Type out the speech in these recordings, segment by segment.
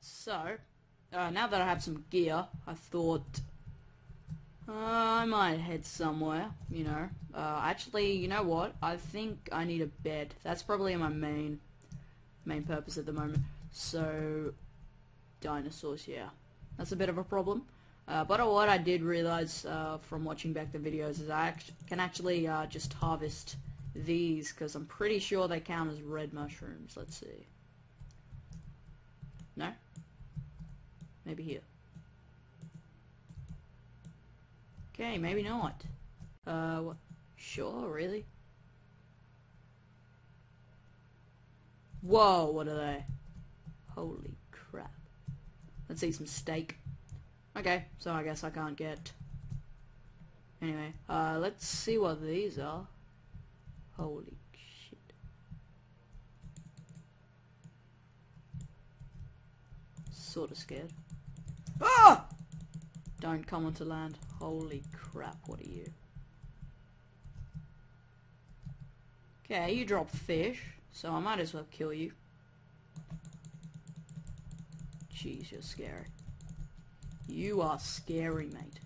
so, uh, now that I have some gear, I thought uh, I might head somewhere, you know. Uh, actually, you know what? I think I need a bed. That's probably my main main purpose at the moment. So, dinosaurs, yeah. That's a bit of a problem. Uh, but what I did realize uh, from watching back the videos is I act can actually uh, just harvest these because I'm pretty sure they count as red mushrooms. Let's see. No? Maybe here. Okay, maybe not. Uh, sure, really? Whoa, what are they? Holy crap. Let's eat some steak. Okay, so I guess I can't get... Anyway, uh, let's see what these are. Holy shit. Sorta scared. Ah! Don't come onto land. Holy crap, what are you? Okay, you drop fish, so I might as well kill you. Jeez, you're scary. You are scary, mate.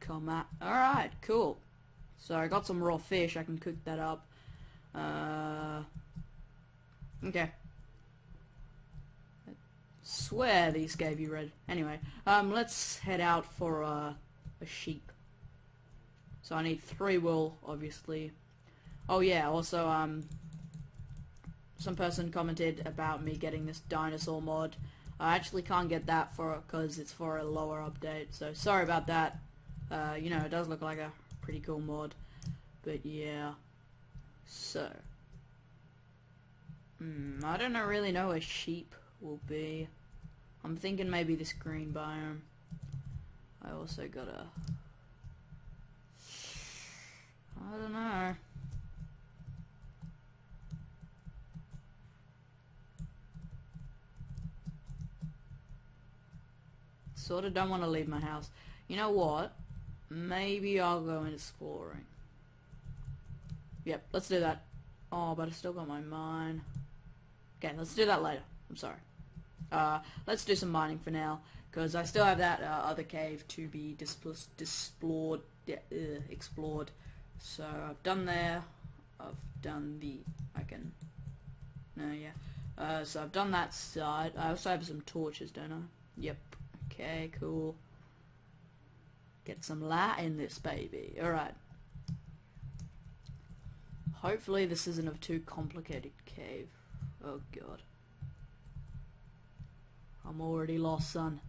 Come on. Alright, cool. So I got some raw fish, I can cook that up. Uh, okay. I swear these gave you red. Anyway, um, let's head out for uh, a sheep. So I need three wool, obviously. Oh yeah, also, um, some person commented about me getting this dinosaur mod. I actually can't get that for because it's for a lower update, so sorry about that. Uh, you know, it does look like a pretty cool mod, but yeah. So, hmm, I don't really know where sheep will be. I'm thinking maybe this green biome. I also got a. I don't know. Sort of don't want to leave my house. You know what? Maybe I'll go in exploring. Yep, let's do that. Oh, but I still got my mine. Okay, let's do that later. I'm sorry. Uh, let's do some mining for now, because I still have that uh, other cave to be explored. Uh, explored. So I've done there. I've done the. I can. No, yeah. Uh, so I've done that side. I also have some torches, don't I? Yep. Okay, cool. Get some light in this baby. Alright. Hopefully this isn't a too complicated cave. Oh god. I'm already lost, son.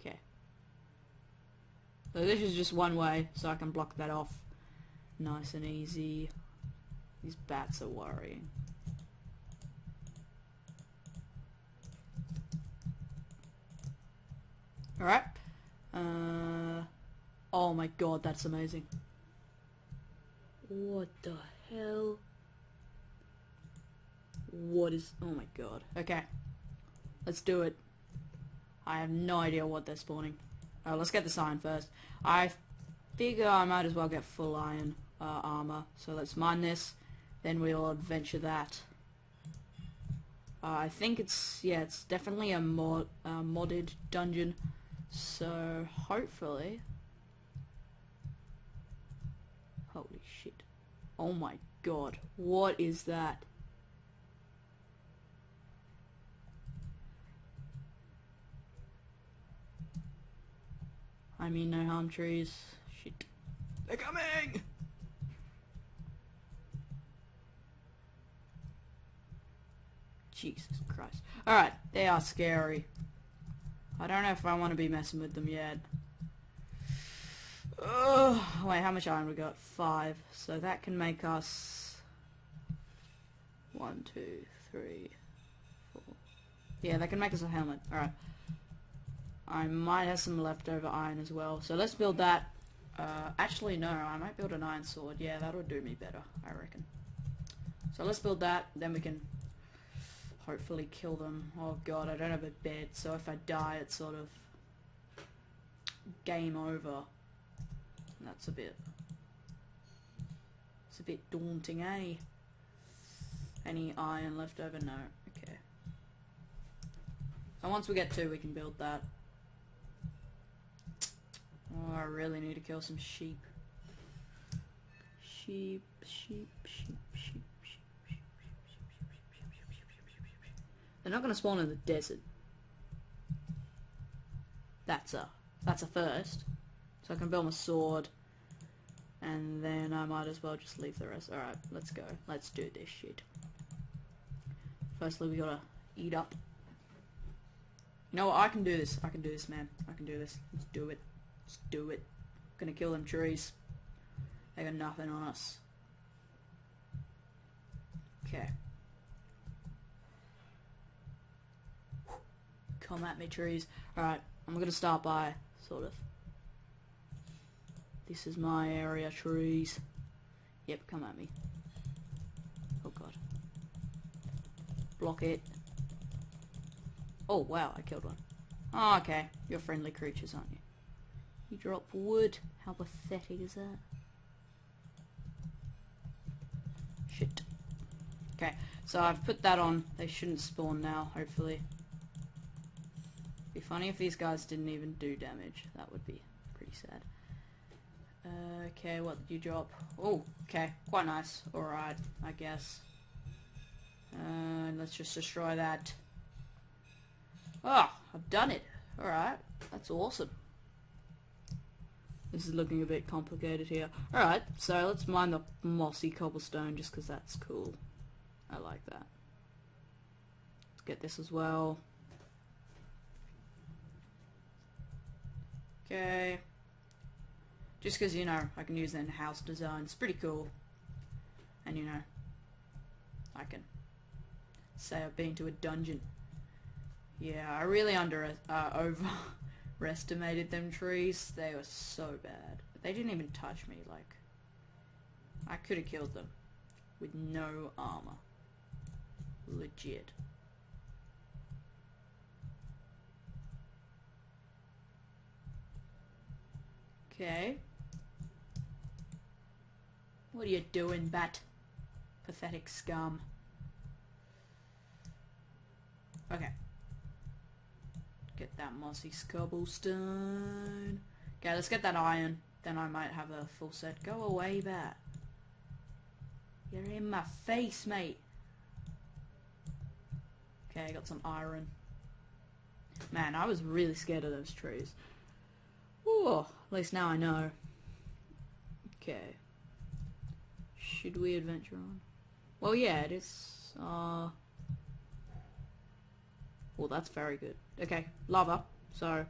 Okay. So this is just one way, so I can block that off. Nice and easy. These bats are worrying. Alright. Uh, oh my god, that's amazing. What the hell? What is... Oh my god. Okay. Let's do it. I have no idea what they're spawning. Oh, let's get this iron first. I figure I might as well get full iron uh, armor. So let's mine this. Then we'll adventure that. Uh, I think it's... Yeah, it's definitely a mod, uh, modded dungeon. So, hopefully... Holy shit. Oh my god. What is that? I mean no harm trees. Shit. They're coming! Jesus Christ. Alright, they are scary. I don't know if I want to be messing with them yet. Oh, wait, how much iron we got? Five. So that can make us... One, two, three, four. Yeah, that can make us a helmet. Alright. I might have some leftover iron as well. So let's build that. Uh, actually, no, I might build an iron sword. Yeah, that'll do me better, I reckon. So let's build that, then we can hopefully kill them. Oh god, I don't have a bed, so if I die it's sort of game over. And that's a bit It's a bit daunting, eh? Any iron left over? No. Okay. So once we get two, we can build that. Oh, I really need to kill some sheep. Sheep, sheep, sheep, sheep, sheep, sheep, They're not going to spawn in the desert. That's a that's a first. I can build my sword. And then I might as well just leave the rest. Alright, let's go. Let's do this shit. Firstly, we gotta eat up. You know what? I can do this. I can do this, man. I can do this. Let's do it. Let's do it. Gonna kill them trees. They got nothing on us. Okay. Come at me, trees. Alright, I'm gonna start by, sort of. This is my area, trees. Yep, come at me. Oh god. Block it. Oh wow, I killed one. Oh, okay. You're friendly creatures, aren't you? You drop wood. How pathetic is that? Shit. Okay, so I've put that on. They shouldn't spawn now, hopefully. Be funny if these guys didn't even do damage. That would be pretty sad. Okay, what did you drop? Oh, okay, quite nice. Alright, I guess. Uh, let's just destroy that. Oh, I've done it. Alright, that's awesome. This is looking a bit complicated here. Alright, so let's mine the mossy cobblestone just because that's cool. I like that. Let's get this as well. Okay. Just because, you know, I can use it in house design. It's pretty cool. And, you know, I can say I've been to a dungeon. Yeah, I really under uh, overestimated them trees. They were so bad. They didn't even touch me. Like, I could have killed them with no armor. Legit. Okay. What are you doing, bat? Pathetic scum. Okay. Get that mossy cobblestone. Okay, let's get that iron. Then I might have a full set. Go away, bat. You're in my face, mate. Okay, I got some iron. Man, I was really scared of those trees. Ooh, at least now I know. Okay. Should we adventure on? Well, yeah, it is. Uh, well, that's very good. Okay, lava. So,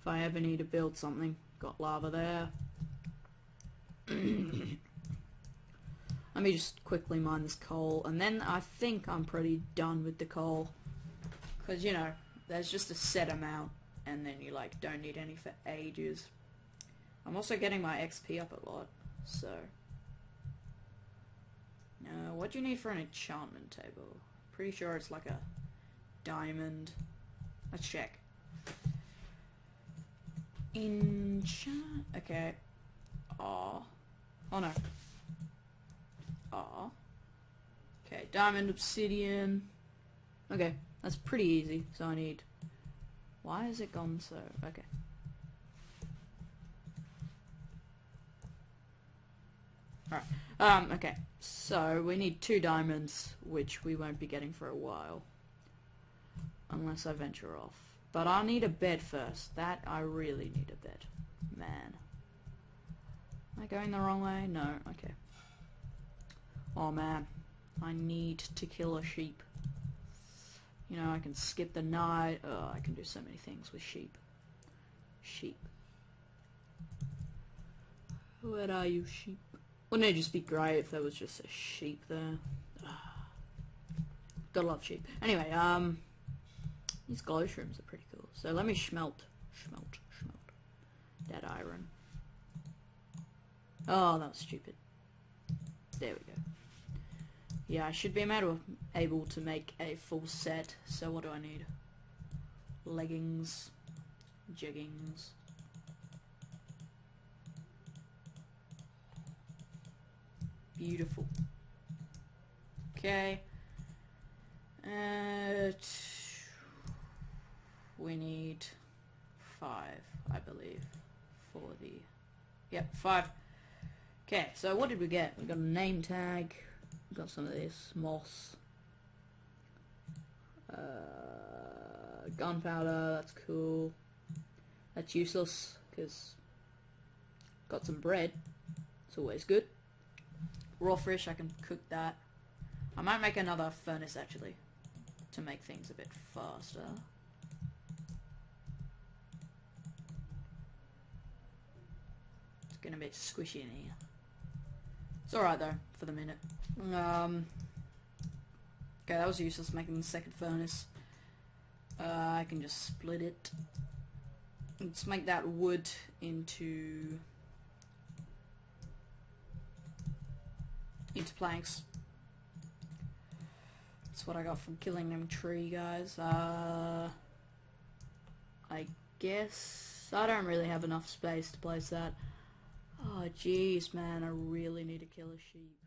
if I ever need to build something, got lava there. Let me just quickly mine this coal, and then I think I'm pretty done with the coal. Because, you know, there's just a set amount, and then you, like, don't need any for ages. I'm also getting my XP up a lot, so... Uh, what do you need for an enchantment table? Pretty sure it's like a diamond. Let's check. Enchant... Okay. Ah. Oh no. Ah. Okay, diamond, obsidian. Okay, that's pretty easy. So I need... Why has it gone so... Okay. Alright. Um, okay. So, we need two diamonds, which we won't be getting for a while. Unless I venture off. But I'll need a bed first. That, I really need a bed. Man. Am I going the wrong way? No. Okay. Oh, man. I need to kill a sheep. You know, I can skip the night. Oh, I can do so many things with sheep. Sheep. Where are you, sheep? Wouldn't it just be great if there was just a sheep there? Gotta love sheep. Anyway, um, these glow shrooms are pretty cool. So let me smelt, smelt, smelt that iron. Oh, that was stupid. There we go. Yeah, I should be able able to make a full set. So what do I need? Leggings, jeggings, Beautiful. Okay. Uh, we need five, I believe, for the... Yep, five. Okay, so what did we get? We got a name tag. We got some of this moss. Uh, gunpowder. That's cool. That's useless because got some bread. It's always good. Raw fish. I can cook that. I might make another furnace actually to make things a bit faster. It's getting a bit squishy in here. It's alright though, for the minute. Um, okay, that was useless making the second furnace. Uh, I can just split it. Let's make that wood into into planks. That's what I got from killing them tree guys. Uh, I guess I don't really have enough space to place that. Oh jeez man, I really need to kill a sheep.